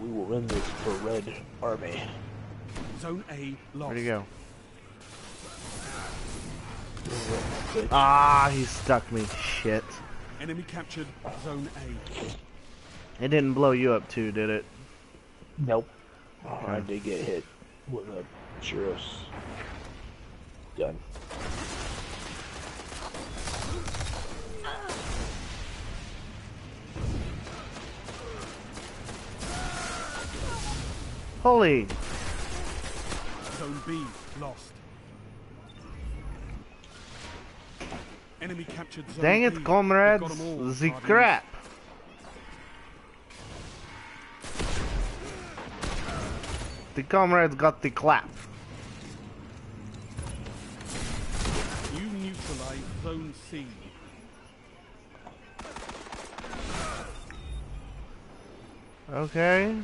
We will win this for Red Army. Zone A lost. Where'd he go? Ah, he stuck me. Shit. Enemy captured Zone A. It didn't blow you up too, did it? Nope. I did get hit with a Churros gun. Holy. Zone B lost. Enemy captured Zone Dang it, comrades. got 'em all, The crap. The comrades got the clap. You neutralize Zone C. Okay.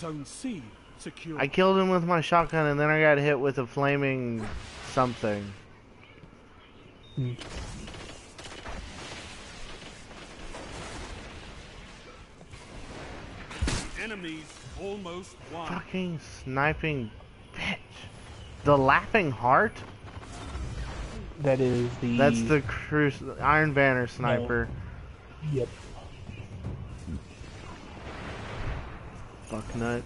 Zone C secure. I killed him with my shotgun and then I got hit with a flaming something. Enemies almost won. Fucking sniping bitch. The laughing heart? That is the. That's the cru- Iron Banner sniper. Yep. Fuck nut.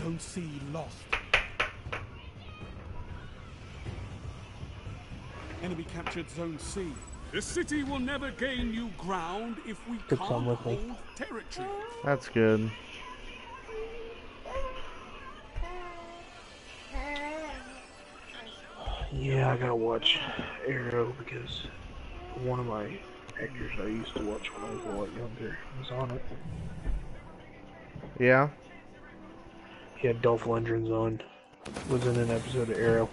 Zone C lost. Enemy captured Zone C. The city will never gain new ground if we Took can't some with me. hold territory. That's good. Yeah, I gotta watch Arrow because one of my actors I used to watch when I was a lot younger was on it. Yeah? He had Dolph Lundgren's on. Was in an episode of Arrow.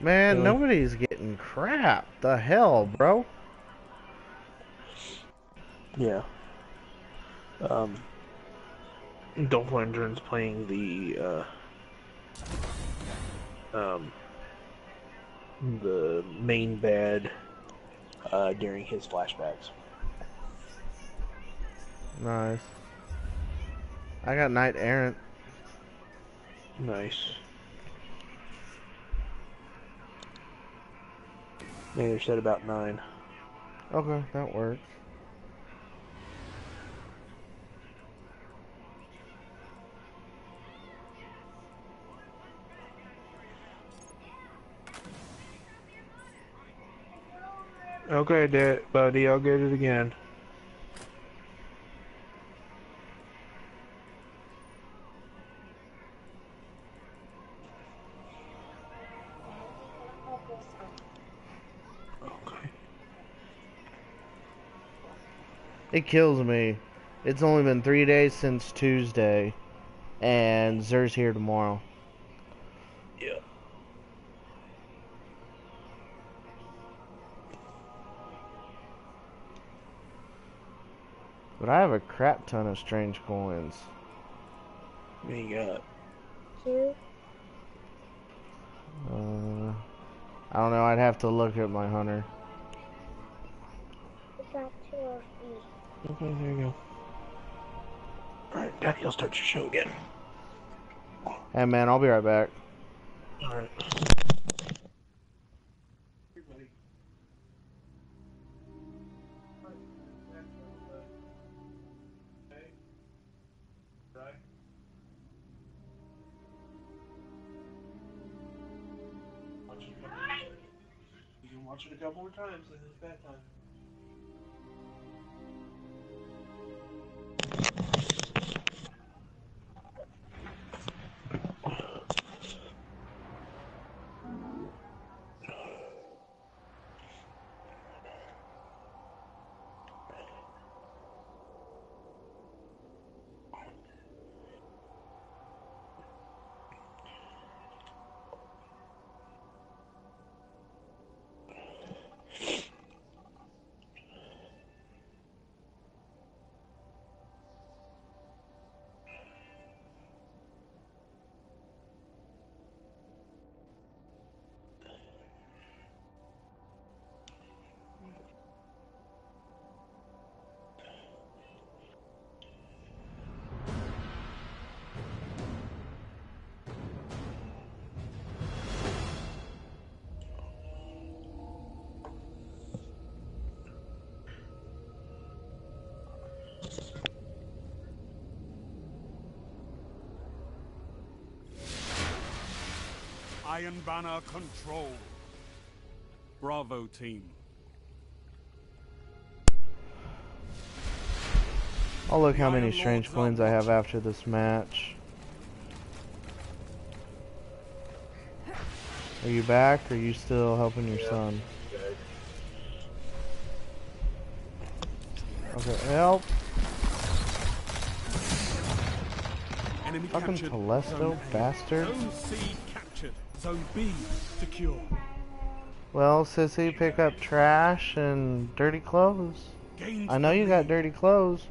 Man, Really? nobody's getting crap. The hell, bro? Yeah. Um, Dolph Lundgren's playing the uh, um, the main bad uh, during his flashbacks. Nice. I got Knight Errant. Nice. They said about nine. Okay, that works. Okay, buddy, I'll get it again. It kills me. It's only been three days since Tuesday, and Xur's here tomorrow. Yeah. But I have a crap ton of strange coins. What you got? Two. Uh, I don't know. I'd have to look at my hunter. We got two of these. Okay, there you go. Alright, Daddy, I'll start your show again. Hey man, I'll be right back. Alright. You can watch it a couple more times, then it's bad Iron Banner control. Bravo team. I'll look how many strange coins I have after this match. Are you back? Or are you still helping your son? Okay, help! Enemy Fucking captured. Telesto Zone A. bastard. Zone. B secure. Well, sissy, pick up trash and dirty clothes. I know you got dirty clothes.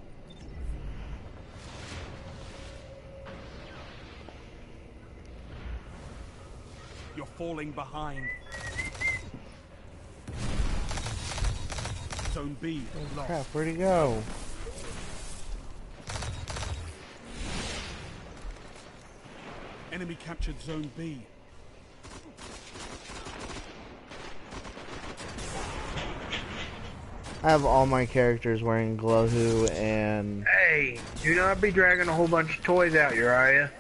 You're falling behind. Zone B lost. Crap, where'd he go? Enemy captured Zone B. have all my characters wearing Glohu and Hey, do not be dragging a whole bunch of toys out, Uriah.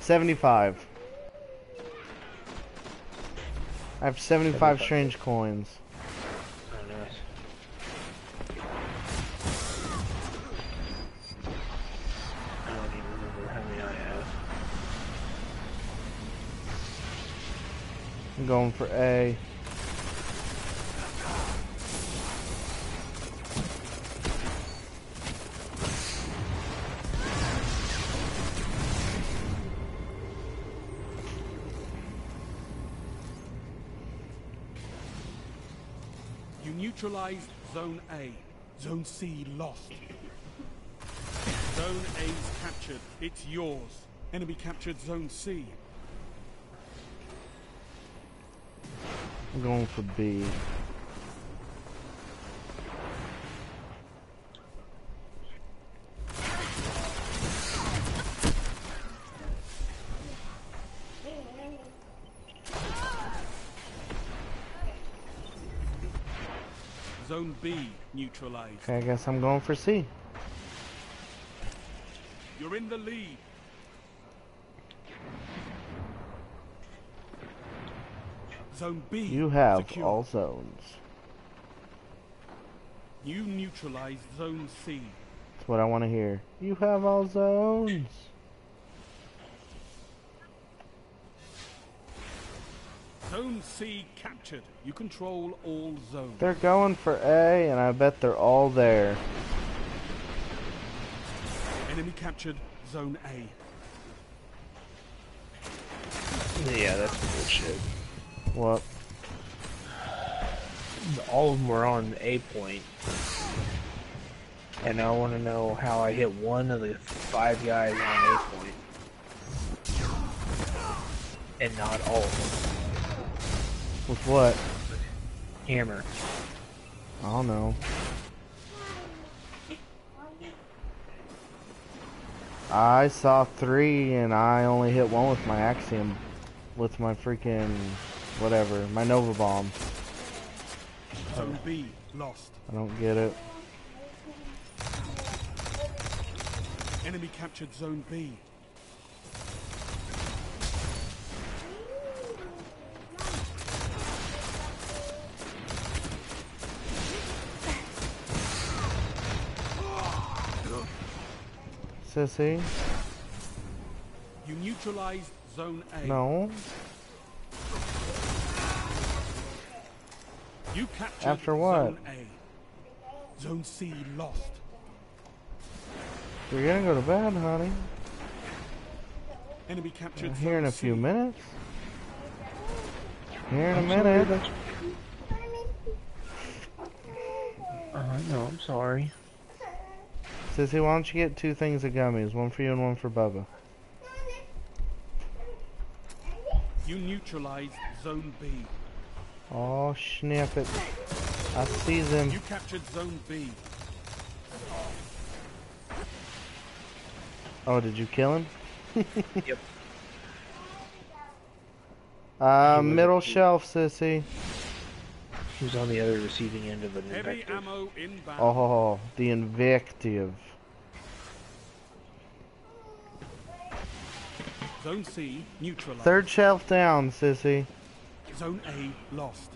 seventy-five. I have seventy-five 75. strange coins. Going for A. You neutralized Zone A. Zone C lost. Zone A's captured. It's yours. Enemy captured Zone C. I'm going for B. Zone B neutralized. Okay, I guess I'm going for C. You're in the lead. Zone B You have secure. all zones. You neutralized Zone C. That's what I want to hear. You have all zones. Zone C captured. You control all zones. They're going for A, and I bet they're all there. Enemy captured Zone A. Yeah, that's bullshit. What? All of them were on A point. And I want to know how I hit one of the five guys on A point. And not all of them. With what? Hammer. I don't know. I saw three, and I only hit one with my Axion. With my freaking... whatever. My Nova Bomb. Zone B lost. I don't get it. Enemy captured Zone B. Sissy? You neutralized Zone A. No. You captured After what? Zone A. Zone C lost. You're gonna go to bed, honey. Enemy captured Here in a few C. minutes. Here in a I'm sorry, minute. that's- Uh, no, I'm sorry. Sissy, why don't you get two things of gummies? One for you and one for Bubba. You neutralized Zone B. Oh, snap it. I sees them. You captured Zone B. Oh, did you kill him? Yep. Uh, He middle shelf, sissy. He was on the other receiving end of an Heavy invective. ammo inbound. Oh, the invective. Zone C neutralized. Third shelf down, sissy. Zone A lost.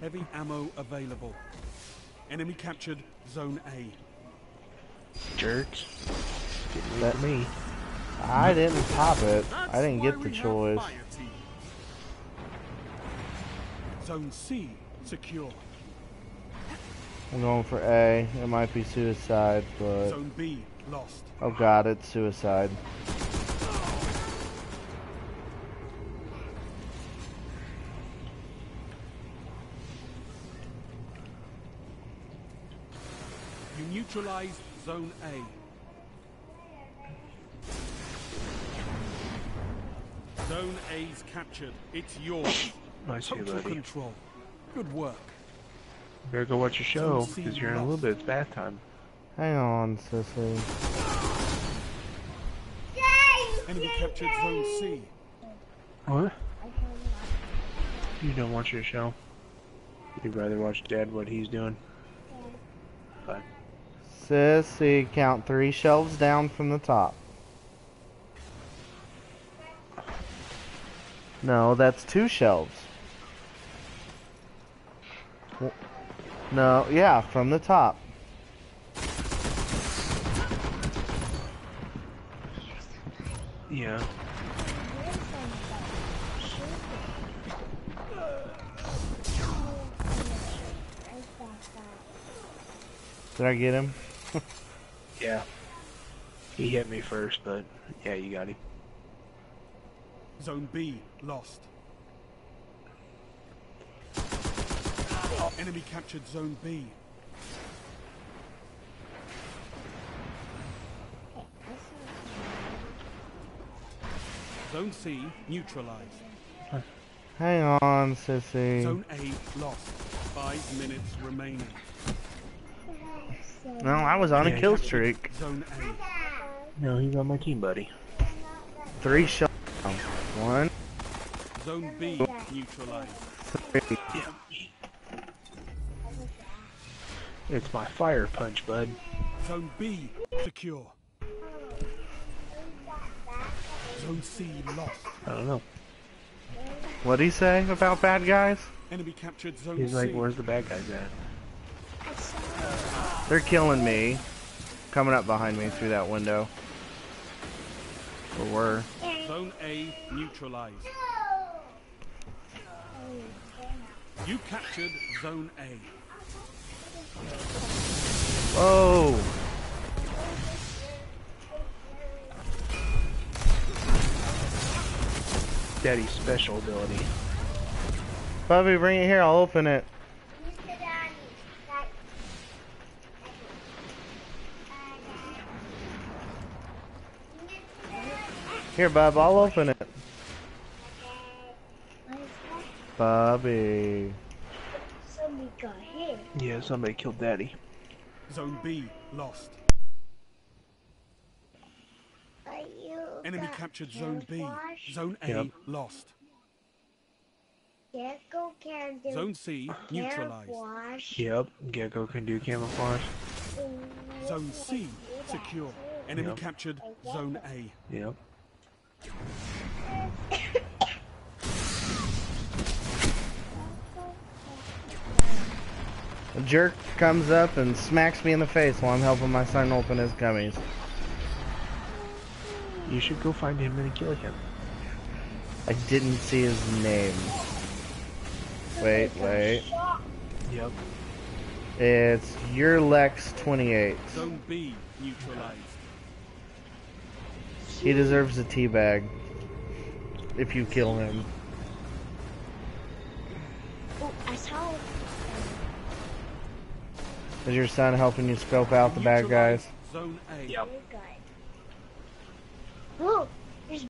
Heavy ammo available. Enemy captured Zone A. Jerks. Get away That- from me. I didn't pop it. That's I didn't get the choice. Zone C secure. I'm going for A. It might be suicide, but Zone B lost. oh god, it's suicide. You neutralized Zone A. Zone A's captured. It's yours. Nice here, Total buddy. control. Good work. Better go watch your show, because you're in a little bit. It's bath time. Hang on, sissy. Enemy captured Zone C. What? You don't watch your show? You'd rather watch Dad what he's doing? Fine. Sissy, count three shelves down from the top. No, that's two shelves. No, yeah, from the top. Yeah. Did I get him? Yeah. He hit me first, but yeah, you got him. Zone B lost. Enemy captured Zone B. Zone C neutralized. Hang on, sissy. Zone A lost. Five minutes remaining. No, I was on a kill streak. No, he's on my team, buddy. Three shots. One, Zone B neutralized. three. Yeah. It's my fire punch, bud. Zone B secure. Zone C lost. I don't know. What'd he say about bad guys? Enemy captured Zone He's C. like, where's the bad guys at? They're killing me. Coming up behind me through that window. Or were. Zone A neutralized. You captured Zone A. Whoa! Daddy's special ability. Bubby, bring it here. I'll open it. Here, Bub. I'll open it. Bubby. Somebody got hit. Yeah, somebody killed Daddy. Zone B lost. Are you Enemy captured Zone B. camouflage? Zone A Yep. lost. Gecko can do Zone C neutralized. camouflage. Yep, Gecko can do camouflage. Zone C secure. Enemy Yep. captured Zone A. Yep. A jerk comes up and smacks me in the face while I'm helping my son open his gummies. You should go find him and kill him. I didn't see his name. Wait, wait. Yep. It's your Lex 28. Zone B neutralized. He deserves a teabag. If you kill him. Oh, I saw. Is your son helping you scope out the bad guys? Zone A. Yep. You. Oh,